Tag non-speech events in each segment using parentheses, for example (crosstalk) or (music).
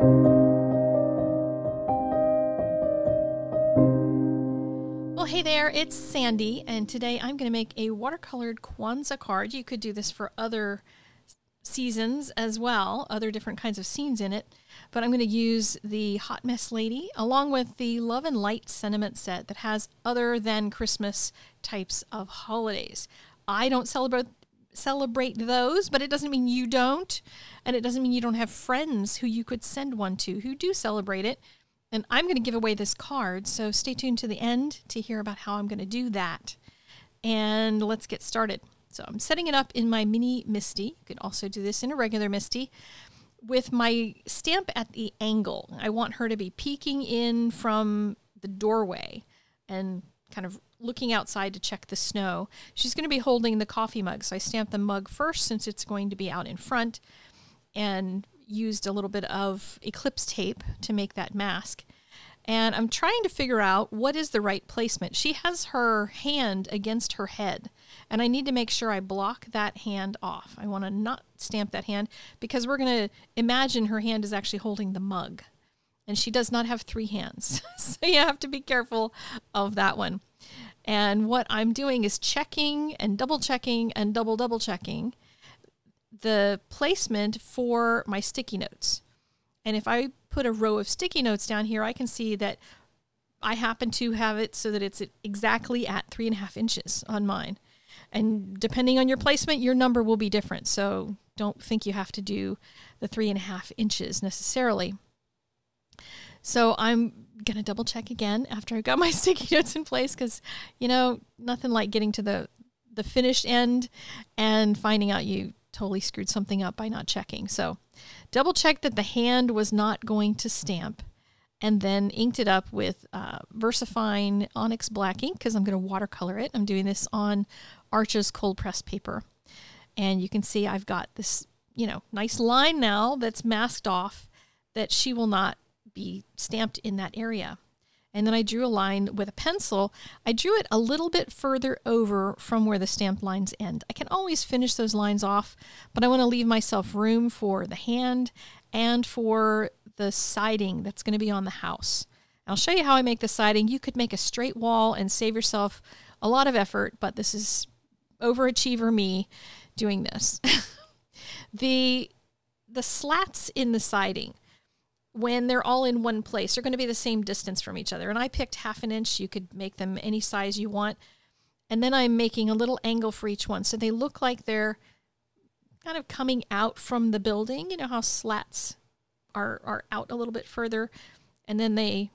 Well, hey there, it's Sandy, and today I'm going to make a watercolored Kwanzaa card. You could do this for other seasons as well, other different kinds of scenes in it, but I'm going to use the Hot Mess Lady along with the Love and Light sentiment set that has other than Christmas types of holidays. I don't celebrate celebrate those, but it doesn't mean you don't, and it doesn't mean you don't have friends who you could send one to who do celebrate it. And I'm going to give away this card, so stay tuned to the end to hear about how I'm going to do that. And let's get started. So I'm setting it up in my mini MISTI. You could also do this in a regular MISTI with my stamp at the angle. I want her to be peeking in from the doorway and kind of looking outside to check the snow. She's going to be holding the coffee mug. So I stamped the mug first since it's going to be out in front and used a little bit of eclipse tape to make that mask. And I'm trying to figure out what is the right placement. She has her hand against her head, and I need to make sure I block that hand off. I want to not stamp that hand because we're going to imagine her hand is actually holding the mug. And she does not have three hands. (laughs) so you have to be careful of that one. And what I'm doing is checking and double checking and double double checking the placement for my sticky notes. And if I put a row of sticky notes down here, I can see that I happen to have it so that it's exactly at three and a half inches on mine. And depending on your placement, your number will be different. So don't think you have to do the three and a half inches necessarily. So I'm to double check again after I got my (laughs) sticky notes in place because, you know, nothing like getting to the, the finished end and finding out you totally screwed something up by not checking. So double check that the hand was not going to stamp and then inked it up with uh, VersaFine Onyx Black ink because I'm going to watercolor it. I'm doing this on Arches cold press paper. And you can see I've got this, you know, nice line now that's masked off that she will not be stamped in that area. And then I drew a line with a pencil. I drew it a little bit further over from where the stamped lines end. I can always finish those lines off, but I want to leave myself room for the hand and for the siding that's going to be on the house. I'll show you how I make the siding. You could make a straight wall and save yourself a lot of effort, but this is overachiever me doing this. (laughs) the the slats in the siding when they're all in one place, they're going to be the same distance from each other. And I picked half an inch. You could make them any size you want. And then I'm making a little angle for each one. So they look like they're kind of coming out from the building. You know how slats are, are out a little bit further. And then they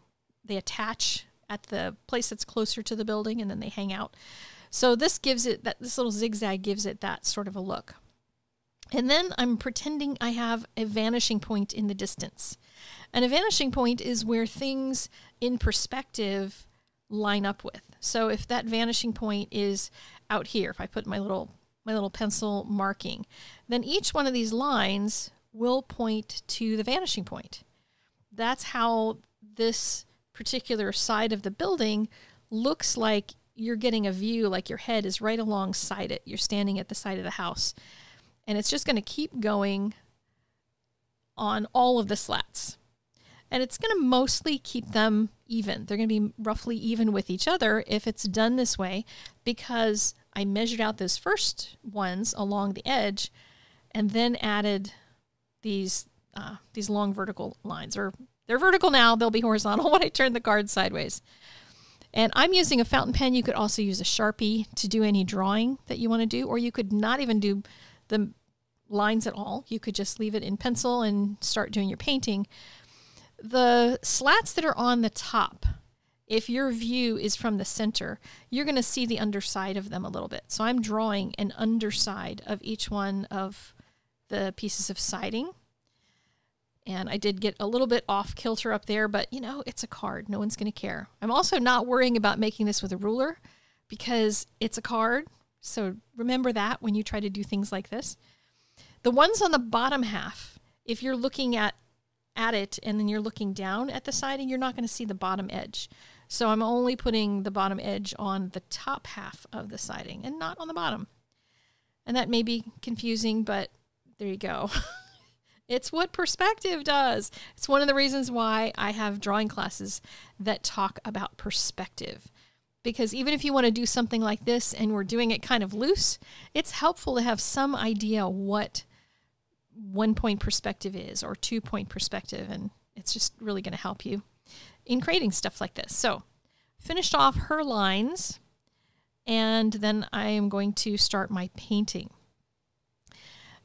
they attach at the place that's closer to the building and then they hang out. So this gives it that this little zigzag gives it that sort of a look. And then I'm pretending I have a vanishing point in the distance. And a vanishing point is where things in perspective line up with. So if that vanishing point is out here, if I put my little my little pencil marking, then each one of these lines will point to the vanishing point. That's how this particular side of the building looks like you're getting a view like your head is right alongside it. You're standing at the side of the house. And it's just going to keep going on all of the slats. And it's going to mostly keep them even. They're going to be roughly even with each other if it's done this way because I measured out those first ones along the edge and then added these uh, these long vertical lines. Or they're vertical now, they'll be horizontal (laughs) when I turn the card sideways. And I'm using a fountain pen. You could also use a Sharpie to do any drawing that you want to do, or you could not even do the lines at all. You could just leave it in pencil and start doing your painting the slats that are on the top, if your view is from the center, you're going to see the underside of them a little bit. So I'm drawing an underside of each one of the pieces of siding. And I did get a little bit off kilter up there, but you know, it's a card. No one's going to care. I'm also not worrying about making this with a ruler because it's a card. So remember that when you try to do things like this. The ones on the bottom half, if you're looking at at it and then you're looking down at the siding, you're not going to see the bottom edge. So I'm only putting the bottom edge on the top half of the siding and not on the bottom. And that may be confusing, but there you go. (laughs) It's what perspective does. It's one of the reasons why I have drawing classes that talk about perspective. Because even if you want to do something like this and we're doing it kind of loose, it's helpful to have some idea what one point perspective is or two point perspective. And it's just really going to help you in creating stuff like this. So, finished off her lines, and then I am going to start my painting.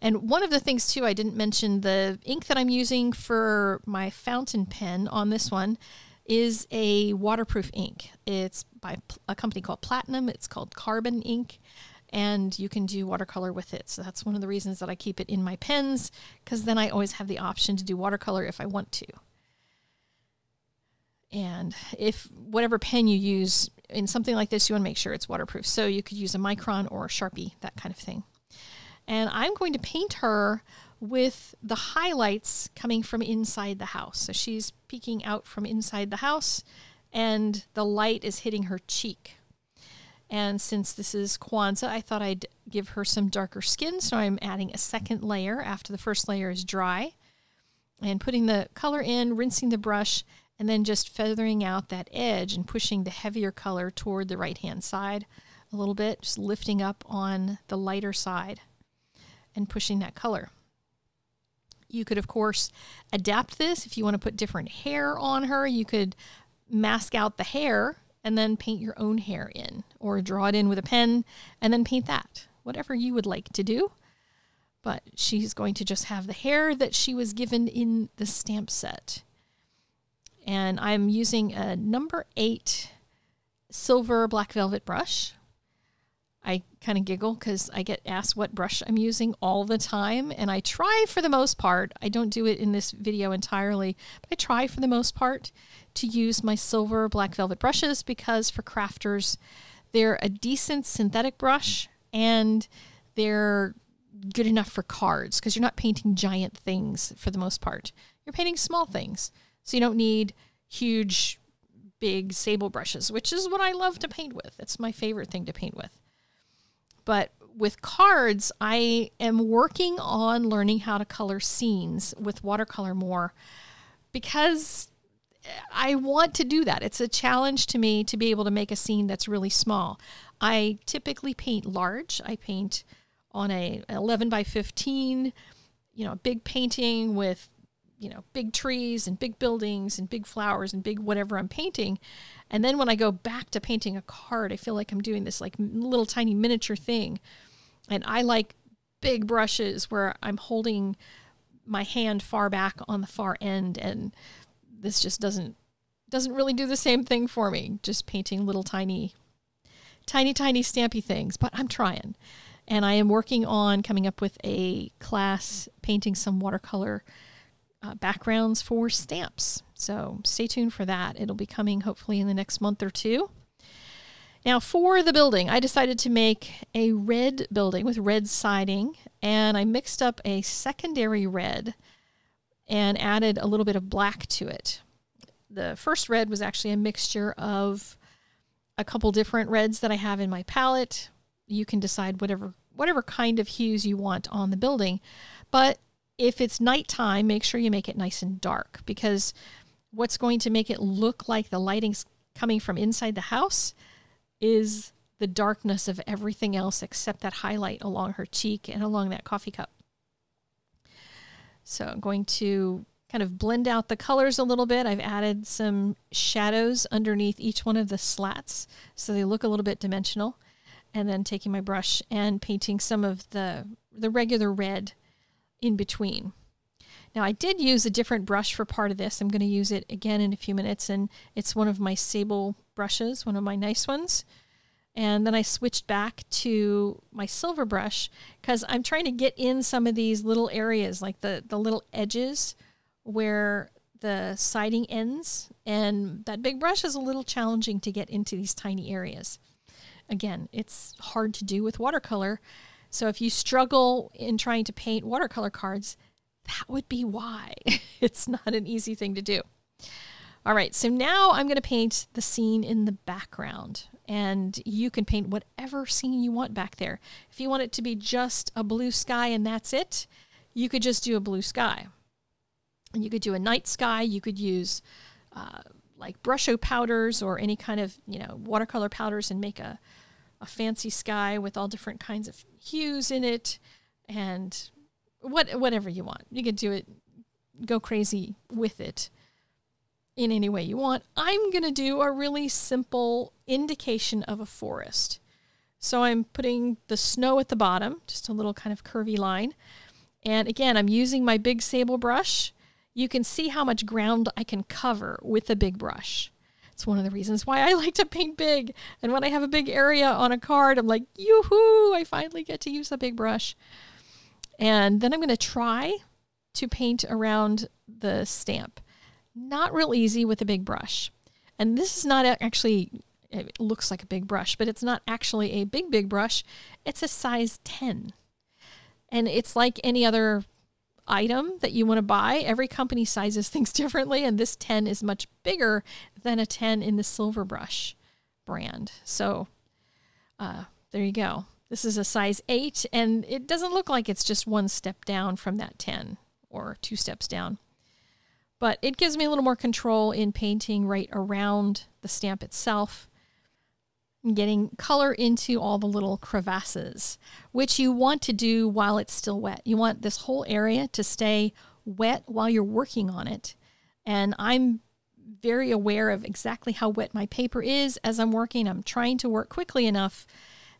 And one of the things, too, I didn't mention the ink that I'm using for my fountain pen on this one is a waterproof ink. It's by a company called Platinum. It's called Carbon Ink, and you can do watercolor with it. So that's one of the reasons that I keep it in my pens, because then I always have the option to do watercolor if I want to. And if whatever pen you use in something like this, you want to make sure it's waterproof. So you could use a Micron or a Sharpie, that kind of thing. And I'm going to paint her with the highlights coming from inside the house. So she's peeking out from inside the house and the light is hitting her cheek. And since this is Kwanzaa, I thought I'd give her some darker skin. So I'm adding a second layer after the first layer is dry and putting the color in, rinsing the brush, and then just feathering out that edge and pushing the heavier color toward the right hand side a little bit, just lifting up on the lighter side and pushing that color. You could, of course, adapt this if you want to put different hair on her. You could mask out the hair and then paint your own hair in, or draw it in with a pen and then paint that. Whatever you would like to do. But she's going to just have the hair that she was given in the stamp set. And I'm using a number eight silver black velvet brush. I kind of giggle because I get asked what brush I'm using all the time. And I try for the most part, I don't do it in this video entirely, but I try for the most part to use my silver black velvet brushes because for crafters, they're a decent synthetic brush and they're good enough for cards because you're not painting giant things for the most part. You're painting small things. So you don't need huge, big sable brushes, which is what I love to paint with. It's my favorite thing to paint with. But with cards, I am working on learning how to color scenes with watercolor more because I want to do that. It's a challenge to me to be able to make a scene that's really small. I typically paint large. I paint on a 11 by 15, you know, a big painting with, you know, big trees and big buildings and big flowers and big whatever I'm painting. And then when I go back to painting a card, I feel like I'm doing this like little tiny miniature thing. And I like big brushes where I'm holding my hand far back on the far end and this just doesn't doesn't really do the same thing for me just painting little tiny tiny tiny stampy things but i'm trying and i am working on coming up with a class painting some watercolor uh, backgrounds for stamps. So stay tuned for that. It'll be coming hopefully in the next month or two. Now, for the building, I decided to make a red building with red siding, and I mixed up a secondary red and added a little bit of black to it. The first red was actually a mixture of a couple different reds that I have in my palette. You can decide whatever whatever kind of hues you want on the building, but if it's nighttime, make sure you make it nice and dark because what's going to make it look like the lighting's coming from inside the house is the darkness of everything else except that highlight along her cheek and along that coffee cup. So I'm going to kind of blend out the colors a little bit. I've added some shadows underneath each one of the slats so they look a little bit dimensional. And then taking my brush and painting some of the the regular red in between. Now, I did use a different brush for part of this. I'm going to use it again in a few minutes, and it's one of my sable brushes, one of my nice ones. And then I switched back to my silver brush because I'm trying to get in some of these little areas, like the, the little edges where the siding ends. And that big brush is a little challenging to get into these tiny areas. Again, it's hard to do with watercolor so if you struggle in trying to paint watercolor cards, that would be why. (laughs) it's not an easy thing to do. All right, so now I'm going to paint the scene in the background. And you can paint whatever scene you want back there. If you want it to be just a blue sky and that's it, you could just do a blue sky. And you could do a night sky. You could use uh, like brusho powders or any kind of you know watercolor powders and make a a fancy sky with all different kinds of hues in it and what whatever you want. You could do it go crazy with it in any way you want. I'm going to do a really simple indication of a forest. So I'm putting the snow at the bottom, just a little kind of curvy line. And again, I'm using my big sable brush. You can see how much ground I can cover with a big brush. It's one of the reasons why I (laughs) like to paint big. And when I have a big area on a card, I'm like, yoo-hoo, I finally get to use a big brush. And then I'm going to try to paint around the stamp. Not real easy with a big brush. And this is not actually, it looks like a big brush, but it's not actually a big, big brush. It's a size 10. And it's like any other item that you want to buy. Every company sizes things (laughs) differently, and this 10 is much bigger than a 10 in the Silver Brush brand. So uh, there you go. This is a size 8, and it doesn't look like it's just one step down from that 10 or two steps down. But it gives me a little more control in painting right around the stamp itself and getting color into all the little crevasses, which you want to do while it's still wet. You want this whole area to stay wet while you're working on it. And I'm very aware of exactly how wet my paper is as I'm working. I'm trying to work quickly enough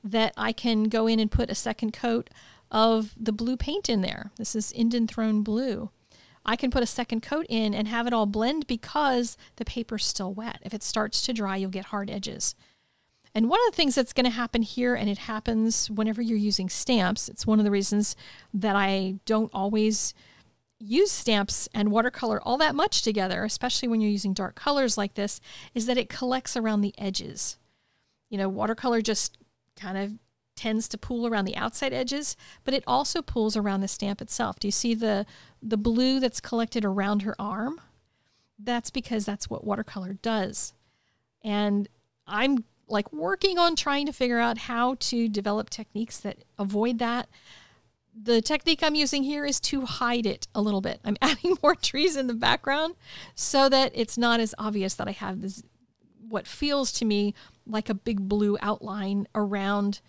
that I can go in and put a second coat of the blue paint in there. This is Indanthrone Blue. I can put a second coat in and have it all blend because the paper's still wet. If it starts to dry, you'll get hard edges. And one of the things that's going to happen here, and it happens whenever you're using stamps, it's one of the reasons that I don't always use stamps and watercolor all that much together, especially when you're using dark colors like this, is that it collects around the edges. You know, watercolor just kind of tends to pool around the outside edges, but it also pools around the stamp itself. Do you see the the blue that's collected around her arm? That's because that's what watercolor does. And I'm like working on trying to figure out how to develop techniques that avoid that. The technique I'm using here is to hide it a little bit. I'm (laughs) adding more trees in the background so that it's not as obvious that I have this what feels to me like a big blue outline around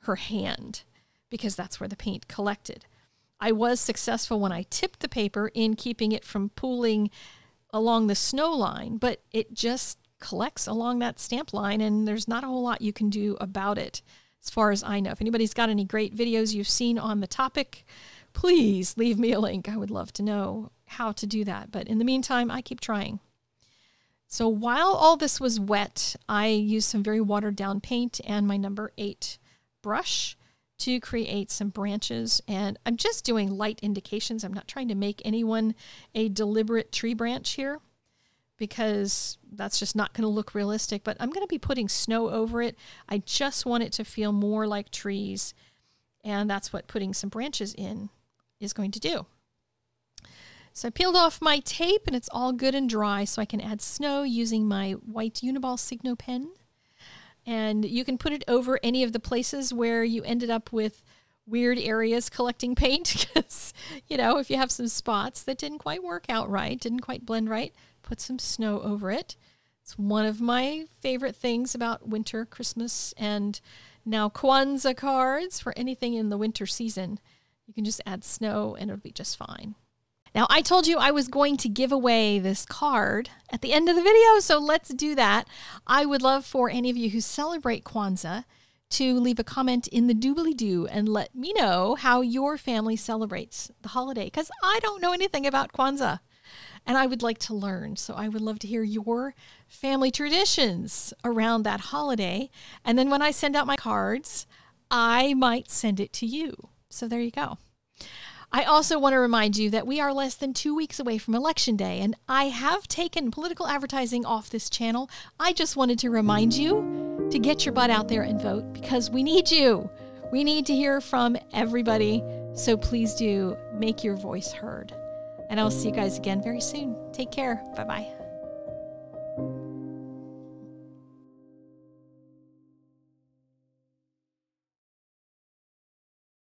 her hand because that's where the paint collected. I was successful when I tipped the paper in keeping it from pooling along the snow line, but it just collects along that stamp line and there's not a whole lot you can do about it as far as I know. If anybody's got any great videos you've seen on the topic, please leave me a link. I would love to know how to do that. But in the meantime, I keep trying. So while all this was wet, I used some very watered down paint and my number eight brush to create some branches. And I'm just doing light indications. I'm not trying to make anyone a deliberate tree branch here because that's just not going to look realistic. But I'm going to be putting snow over it. I just want it to feel more like trees. And that's what putting some branches in is going to do. So I peeled off my tape and it's all good and dry so I can add snow using my white Uniball Signo pen. And you can put it over any of the places where you ended up with weird areas collecting paint (laughs) because, you know, if you have some spots that didn't quite work out right, didn't quite blend right, put some snow over it. It's one of my favorite things about winter, Christmas, and now Kwanzaa cards for anything in the winter season. You can just add snow and it'll be just fine. Now, I told you I was going to give away this card at the end of the video, so let's do that. I would love for any of you who celebrate Kwanzaa to leave a comment in the doobly doo and let me know how your family celebrates the holiday because I don't know anything about Kwanzaa and I would like to learn. So I would love to hear your family traditions around that holiday. And then when I send out my cards, I might send it to you. So there you go. I also want to remind you that we are less than two weeks away from Election Day, and I have taken political advertising off this channel. I just wanted to remind you to get your butt out there and vote because we need you. We need to hear from everybody. So please do make your voice heard. And I'll see you guys again very soon. Take care. Bye bye.